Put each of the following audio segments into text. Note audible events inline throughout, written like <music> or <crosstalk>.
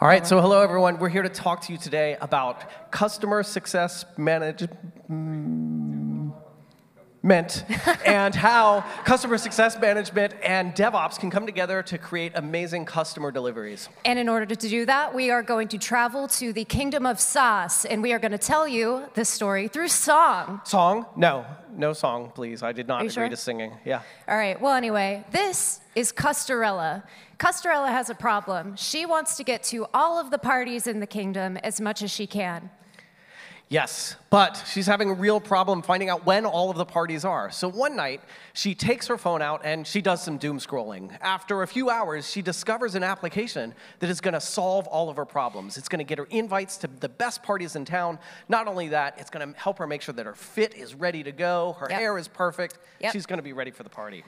All right, so hello everyone. We're here to talk to you today about customer success management and how customer success management and DevOps can come together to create amazing customer deliveries. And in order to do that, we are going to travel to the kingdom of SaaS, and we are going to tell you this story through song. Song? No, no song, please. I did not agree sure? to singing. Yeah. All right, well, anyway, this is Custarella. Custarella has a problem. She wants to get to all of the parties in the kingdom as much as she can. Yes, but she's having a real problem finding out when all of the parties are. So one night, she takes her phone out and she does some doom scrolling. After a few hours, she discovers an application that is going to solve all of her problems. It's going to get her invites to the best parties in town. Not only that, it's going to help her make sure that her fit is ready to go, her Yep. hair is perfect. Yep. She's going to be ready for the party.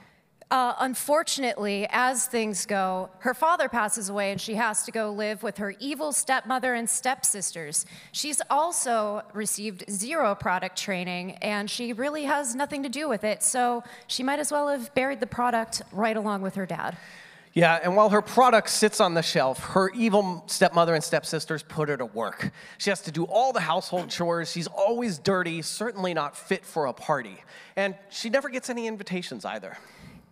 Uh, unfortunately, as things go, her father passes away and she has to go live with her evil stepmother and stepsisters. She's also received zero product training and she really has nothing to do with it, so she might as well have buried the product right along with her dad. Yeah, and while her product sits on the shelf, her evil stepmother and stepsisters put her to work. She has to do all the household chores. She's always dirty, certainly not fit for a party. And she never gets any invitations either.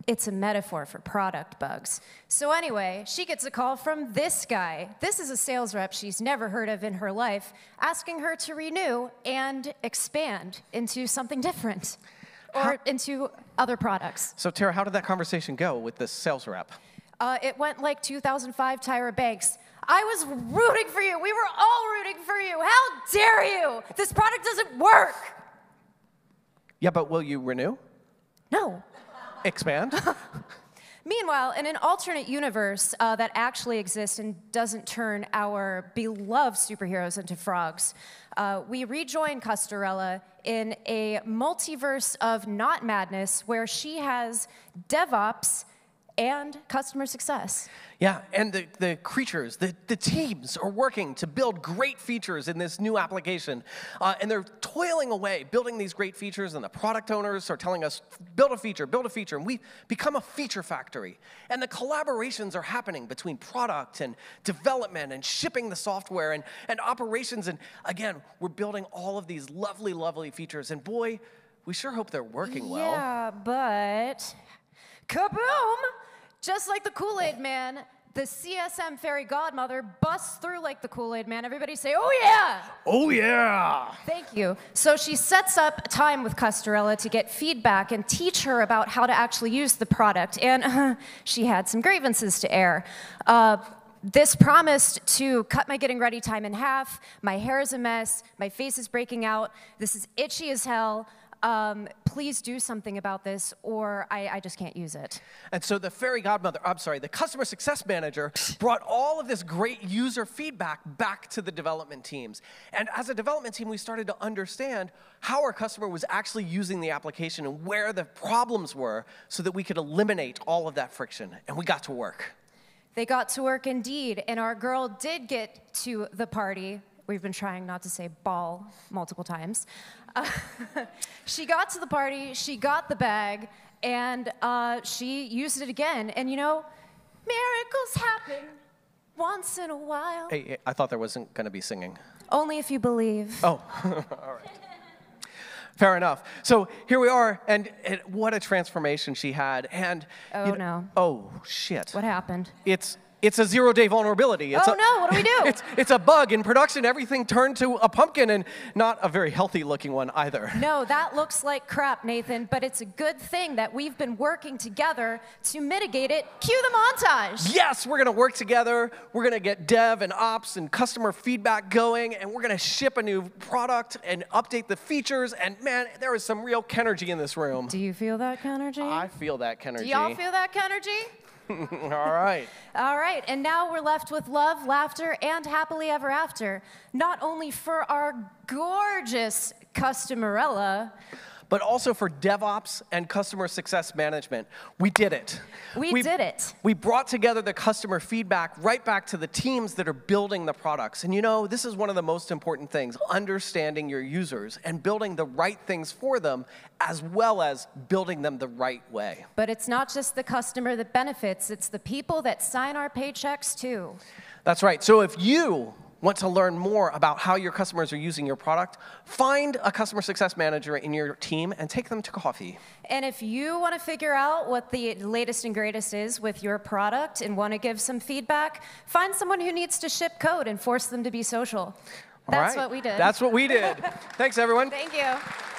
It's a metaphor for product bugs. So, anyway, she gets a call from this guy. This is a sales rep she's never heard of in her life, asking her to renew and expand into something different or How- into other products. So, Tara, how did that conversation go with this sales rep? Uh, it went like 2005 Tyra Banks. I was rooting for you. We were all rooting for you. How dare you? This product doesn't work. Yeah, but will you renew? No. Expand? <laughs> Meanwhile, in an alternate universe uh, that actually exists and doesn't turn our beloved superheroes into frogs, uh, we rejoin Custarella in a multiverse of not madness where she has DevOps and customer success. yeah, and the, the creatures, the, the teams are working to build great features in this new application. Uh, and they're toiling away, building these great features, and the product owners are telling us, build a feature, build a feature. And we've become a feature factory. And the collaborations are happening between product and development and shipping the software and, and operations. And again, we're building all of these lovely, lovely features. And boy, we sure hope they're working well. Yeah, but kaboom! Just like the Kool Aid Man, the CSM fairy godmother busts through like the Kool Aid Man. Everybody say, oh yeah! Oh, yeah. Thank you. So she sets up time with Custarella to get feedback and teach her about how to actually use the product. And uh, she had some grievances to air. Uh, this promised to cut my getting ready time in half. My hair is a mess. My face is breaking out. This is itchy as hell. Um, please do something about this, or I, I just can't use it. And so the fairy godmother, I'm sorry, the customer success manager brought all of this great user feedback back to the development teams. And as a development team, we started to understand how our customer was actually using the application and where the problems were so that we could eliminate all of that friction. And we got to work. They got to work indeed, and our girl did get to the party. We've been trying not to say ball multiple times. Uh, <laughs> she got to the party, she got the bag, and uh, she used it again. And you know, miracles happen once in a while. Hey, I thought there wasn't going to be singing. Only if you believe. Oh, <laughs> all right. Fair enough. So here we are, and, and what a transformation she had. And Oh, you kn- no. Oh shit! What happened? It's it's a zero day vulnerability. It's Oh, a- no, what do we do? <laughs> It's it's a bug in production. Everything turned to a pumpkin, and not a very healthy looking one either. <laughs> No, that looks like crap, Nathen, but it's a good thing that we've been working together to mitigate it. Cue the montage. Yes, we're gonna work together. We're gonna get dev and ops and customer feedback going, and we're gonna ship a new product and update the features. And man, there is some real Kenergy in this room. Do you feel that energy? I feel that Kenergy. Do y'all feel that energy? <laughs> All right. All right, and now we're left with love, laughter, and happily ever after. Not only for our gorgeous customerella, but also for DevOps and customer success management. We did it. We did it. We brought together the customer feedback right back to the teams that are building the products. And you know, this is one of the most important things understanding your users and building the right things for them, as well as building them the right way. but it's not just the customer that benefits, it's the people that sign our paychecks too. That's right. So if you want to learn more about how your customers are using your product, find a customer success manager in your team and take them to coffee. And if you want to figure out what the latest and greatest is with your product and want to give some feedback, find someone who needs to ship code and force them to be social. That's All right. what we did. That's what we did. <laughs> Thanks, everyone. Thank you.